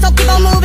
そ希望無